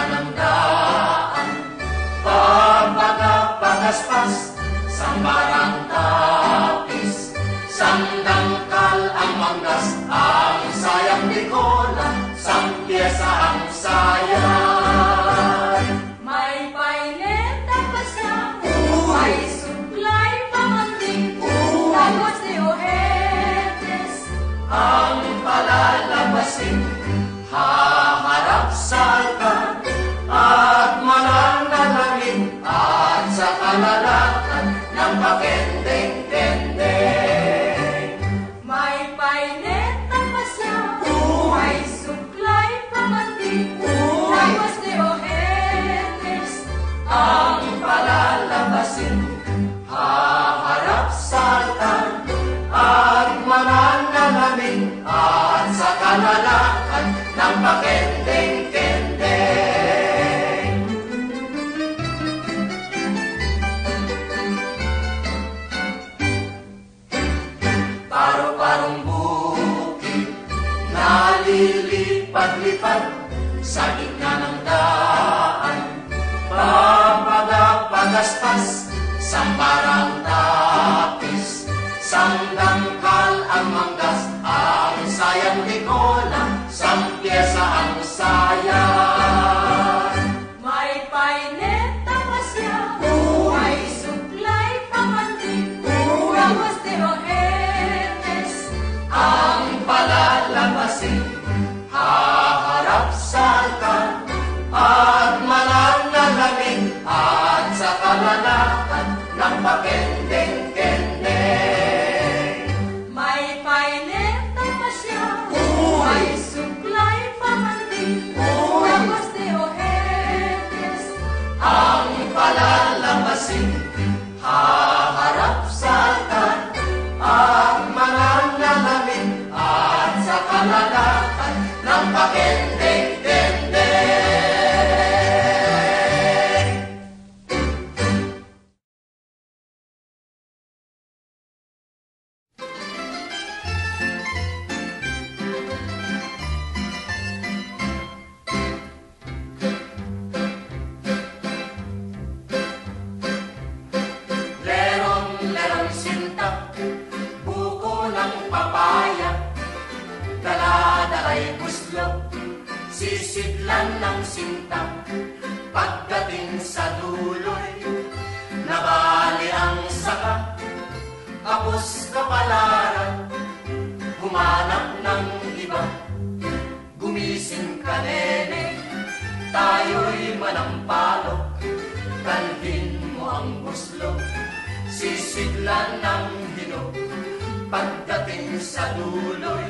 na ng daan Pagbaga pagaspas Sambarang tapis Sandangkal ang manggas Sambarang tapis Sandangkal ang manggas sisidlan ng sinta, pagdating sa duloy, nabali ang saka, kapos kapalaran, humanap ng iba, gumising ka nene, tayo'y manampalok, kalhin mo ang buslo, sisiglan ng hinog, pagdating sa duloy,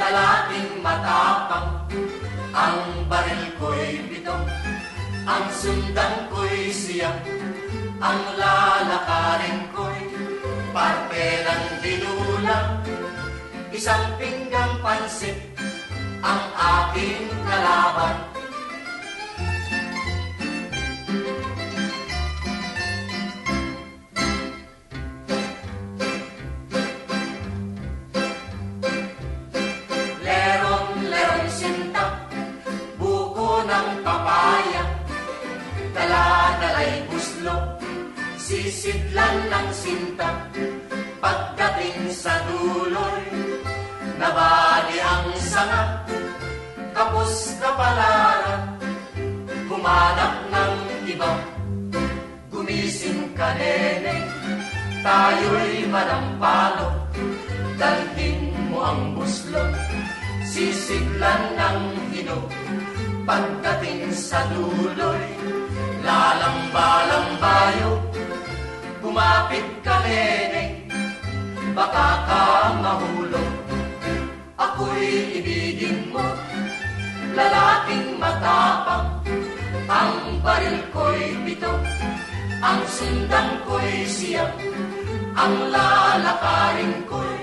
lalaking matapang, ang baril ko'y bitong, ang sundan ko'y siya, ang lalakarin ko'y parte ng dinulang, isang pinggang pansit, ang aking kalaban. Humanap ng iba, gumising ka nene, tayo'y manampalo, dalhin mo ang buslo, sisiglan ng hinog, pagdating sa duloy, lalamba-lambayo, kumapit ka nene, baka ka mahulog, ako'y ibigin mo, lalaking matapang, ang baril ko'y bito, ang sundan ko'y siyang, ang lalakarin ko'y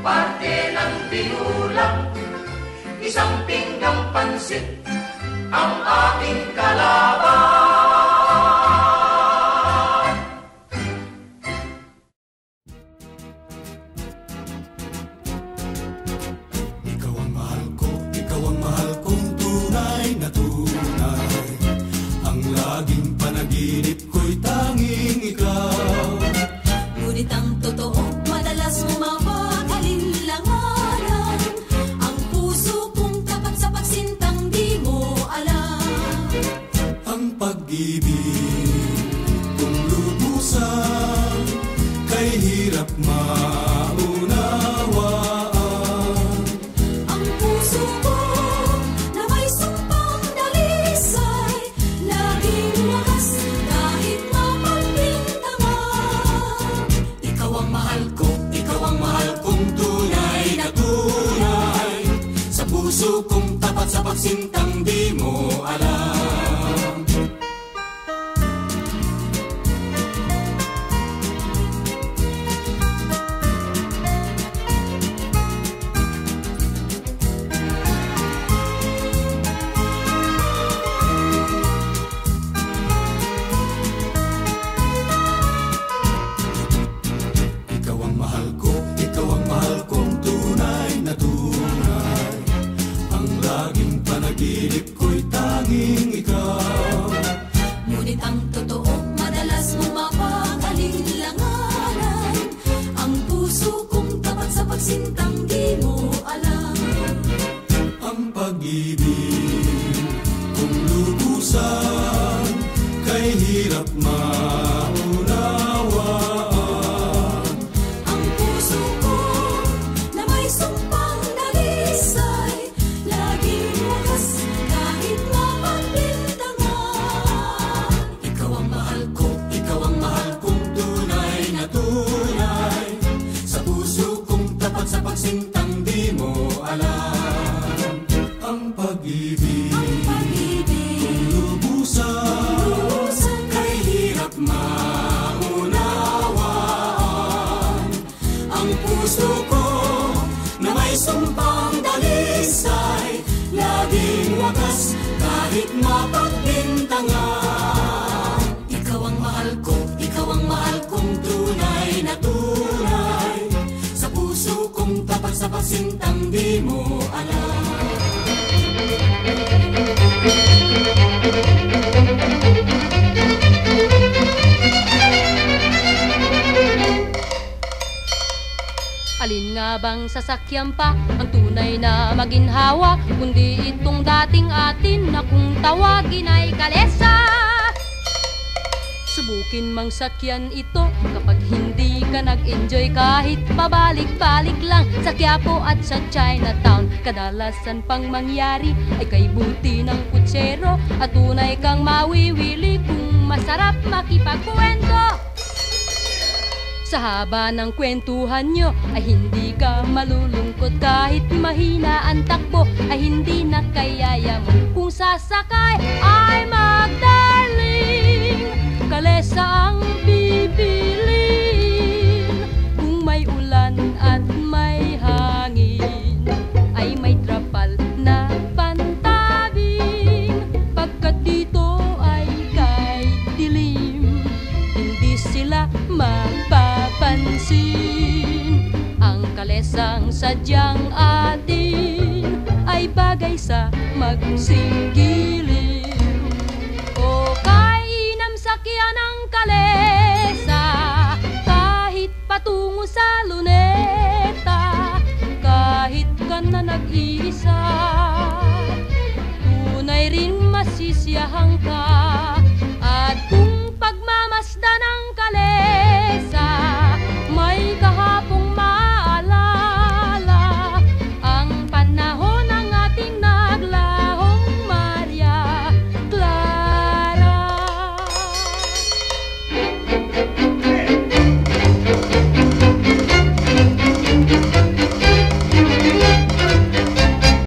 parte ng binulang, isang pinggang pansit, ang aking kalaban. Ang kahit mapagbintangan Ikaw ang mahal ko, ikaw ang mahal kong tunay na tunay. Sa puso kong tapat sa pagsintang di mo Alin nga bang sasakyan pa? Ang tunay na maginhawa Kundi itong dating atin na kung tawagin ay kalesa. Subukin mang sakyan ito kapag hindi ka nag-enjoy kahit pabalik-balik lang sa Quiapo at sa Chinatown. Kadalasan pang mangyari ay kay buti ng kutsero at tunay kang mawiwili kung masarap makipagkwento sa haba ng kwentuhan nyo ay hindi ka malulungkot. Kahit mahina ang takbo ay hindi na kayaya mo. Kung sasakay mapapansin Ang kalesang sadyang atin Ay bagay sa magsinggilin